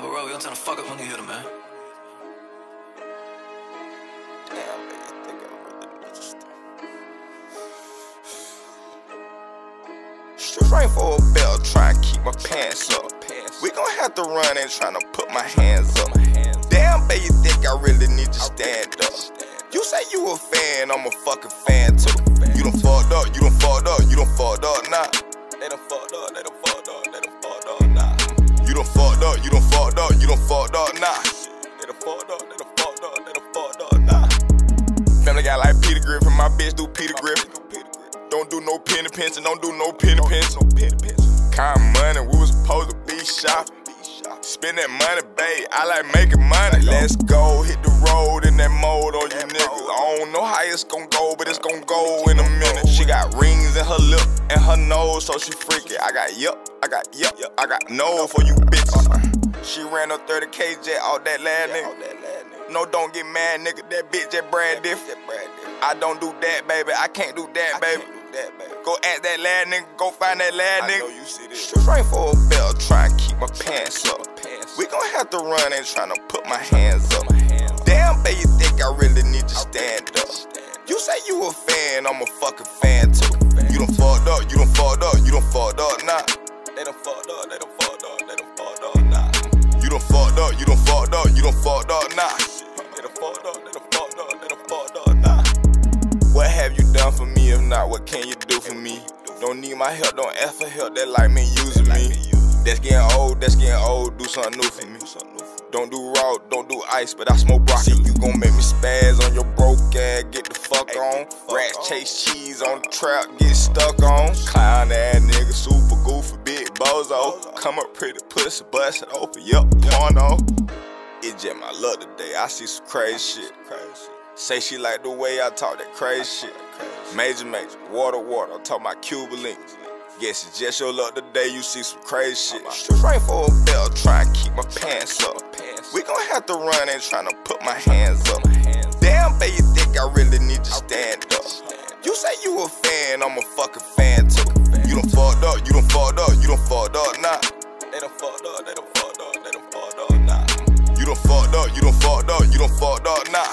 Yo, bro, we don't trying to fuck up when you hit him, man. Stop. For a belt, try and keep my pants up. We gon' have to run and tryna put my hands up. Damn, baby, think I really need to stand up? You say you a fan, I'm a fucking fan too. You done fucked up, you done fucked up, you done fucked up now. You done fucked up now. They done fucked up, they done fucked up, they done fucked up now. Family got like Peter Griffin, my bitch do Peter Griffin. Don't do no penny pinching, don't do no penny pinching. Kind money, we was supposed to be shopping. Spend that money, babe. I like making money. Let's go, hit the road in that mode on you niggas. I don't know how it's gonna go, but it's gonna go in a minute. She got rings in her lip and her nose, so she freaky. I got yup, I got yup, I got no for you bitches. She ran up 30k jet out that last nigga. No, don't get mad, nigga. That bitch that Brad different. I don't do that, baby. I can't do that, baby. Go ask that lad nigga, go find that lad nigga. Know you see this. Rain for a belt, try and keep my pants up. We gon' have to run and tryna put my hands up. Damn, baby, you think I really need to stand up? You say you a fan, I'm a fucking fan too. You done fucked up, you done fucked up, you done fucked up now. They done fucked up, they done fucked up, up, you done fucked up, you done fucked up now. They done fucked up, they done fucked up, they done fucked up now. What have you done for me? If not, what can you do for me? Don't need my help, don't ask for help, that like me using me. That's getting old, that's getting old, do something new for me. Don't do raw, don't do ice, but I smoke broccoli. You gon' make me spaz on your broke ass, get the fuck on. Rats chase cheese on the trap, get stuck on. Clown ass nigga, super goofy, big bozo. Come up pretty pussy, bust it open, yup, porno. It's just my luck today, I see some crazy shit. Say she like the way I talk that crazy shit. Major, major, water, water, I'm talking about Cuba links. Guess it's just your luck today, you see some crazy shit. Rain for a belt, try and keep my pants up. We gon' have to run and tryna put my hands up. Damn, baby, think I really need to stand up? You say you a fan, I'm a fucking fan You fucked up, they done fucked up, nah. You done fucked up, you done fucked up, you done fucked up, nah.